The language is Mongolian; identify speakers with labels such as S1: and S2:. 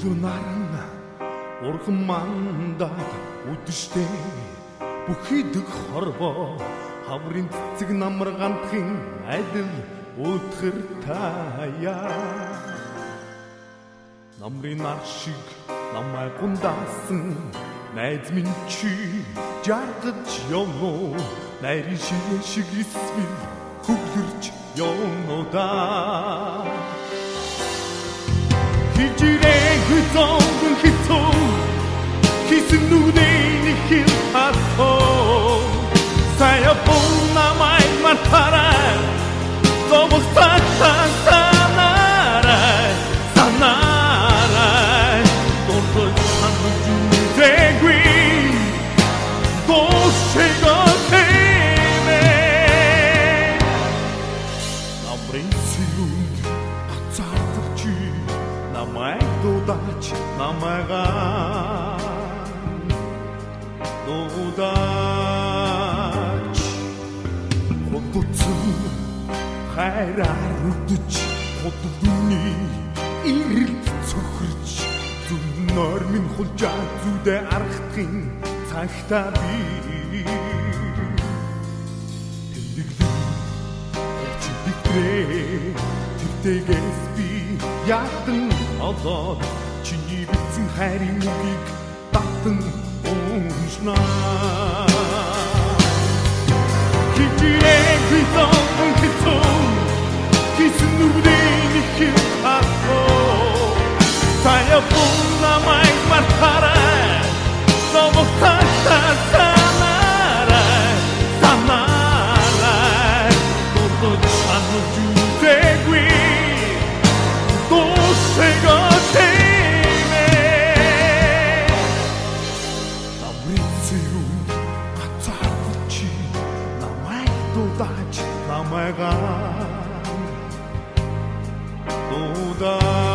S1: өглөө наран урган мандаад үдэштэй бүхий дэг хорвоо хаврын цэцэг намар гантхын адил өтгөр таяа намрын нар шиг намай гундаасан найз минь чи жаргаж явно. Найрын шиг шиг эсвэр хөглөрч явно да. Хижирээ don't keep намайг дуудаач намайгаа дуудаач Хотцсон хайраар үдэж хотдүний ирэлт цөхөрч зүн нойр минь хулжаа зүдэ арахтын цагтаа би. Тэмдэглэн чи битрээ тэртэгээс би яатан олоод чиний битсэн хайрын үгийг давтан уншнаа Хичээ битэн намайг дуудаач намайгаа дуудаа